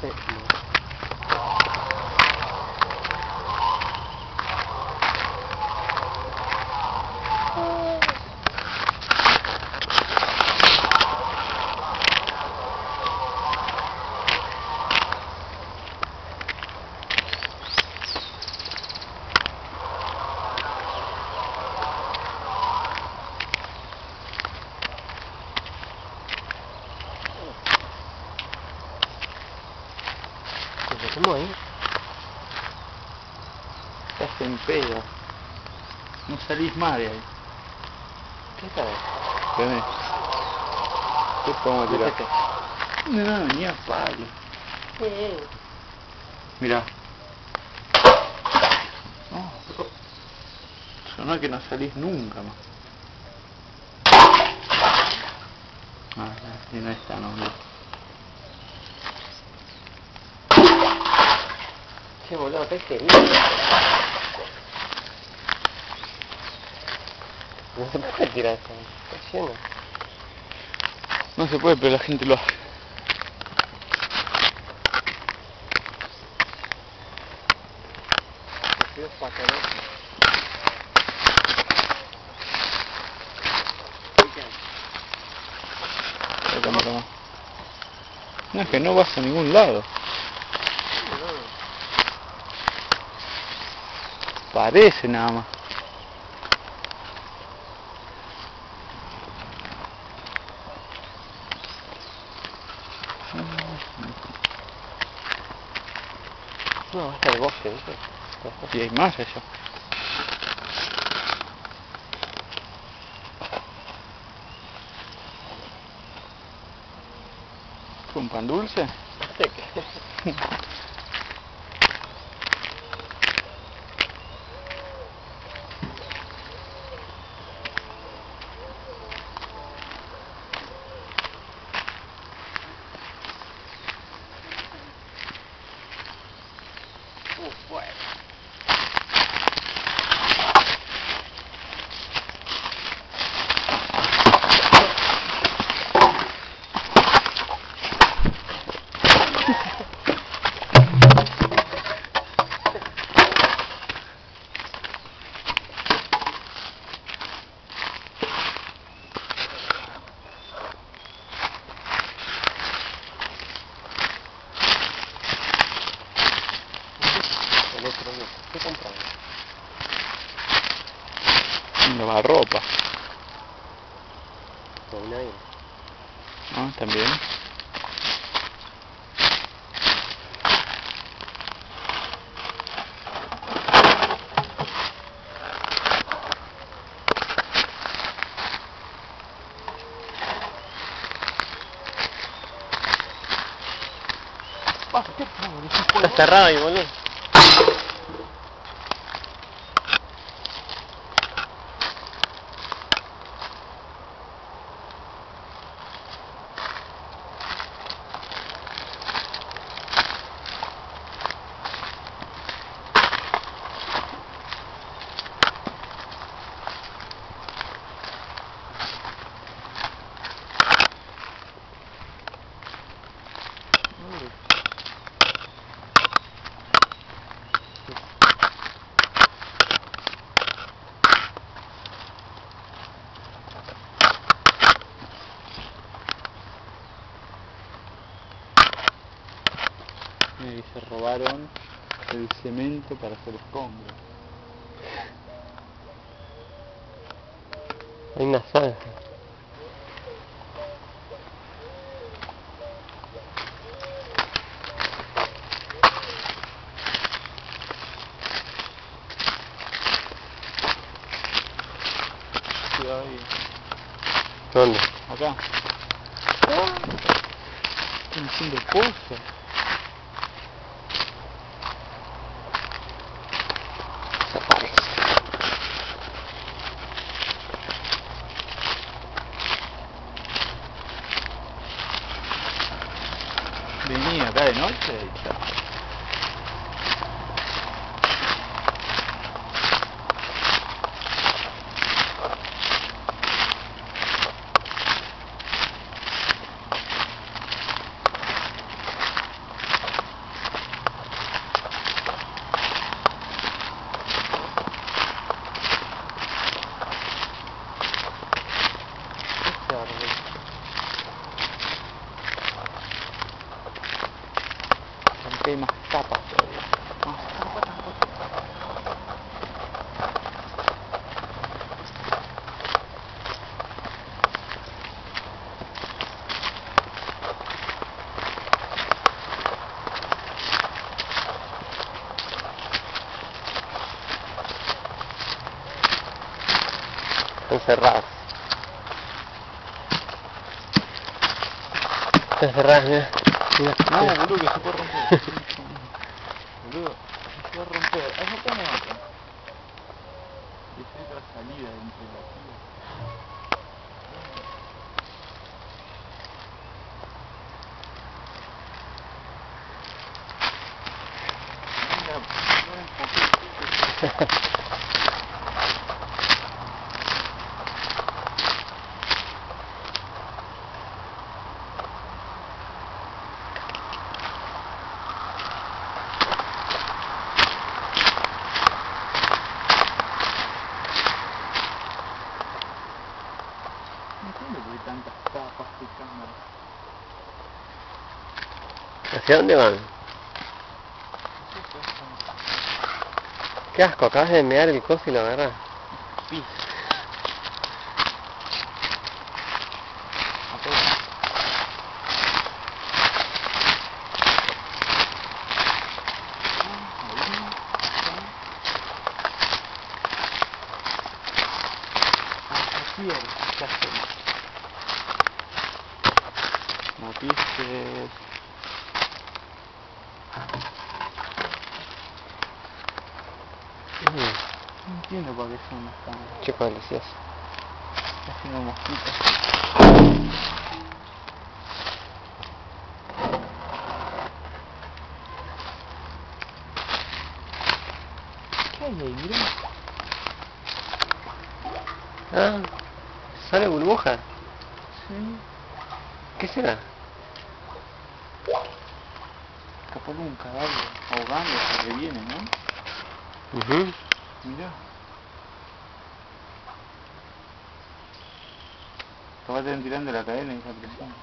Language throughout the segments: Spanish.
Se quemó ahí. Estás en pedo. No salís más de ahí. ¿Qué tal? Tenés. ¿Qué podemos tirar? No, ni a palo. Eh, Mirá. No. Sonó que no salís nunca más. Ah, y no está, no, no. Que ir. No se puede tirar esta. Está lleno. No se puede, pero la gente lo hace. No, es que no vas a ningún lado. Parece nada más. No, está el bosque, ¿viste? Y hay más allá. ¿Con pan dulce? ¿Qué compramos? Nueva ropa. Con un aire. Ah, también. Está cerrado ahí, boludo. Y se robaron el cemento para hacer escombros. Hay una zanja. Acá. Están haciendo cosas. Acá de noche y chao. cerradas. Están cerradas, mira. Mira, No, mira. boludo, que se puede romper. boludo, se puede romper. Ahí no pone otra. Y otra salida dentro de la tía. Venga, pon un poquito. No entiendo por qué tantas tapas y cámaras. ¿Hacia dónde van? Qué asco, acabas de mear el coso y lo agarras. Mm, No entiendo por qué son las cámaras. chico delicioso. Está haciendo mosquitas. ¿Qué hay ahí? Mirá. Ah, sale burbuja. Sí. ¿Qué será? De un cadáver ahogando que viene, ¿no? Ujú. Mirá. Capaz te tirando la cadena y esa presión.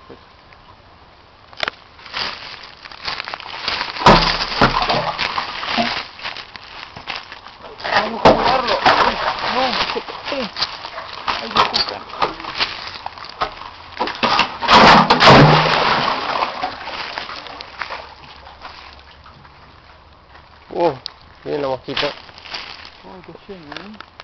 Uh, viene la mosquita. Ay, qué lleno, ¿eh?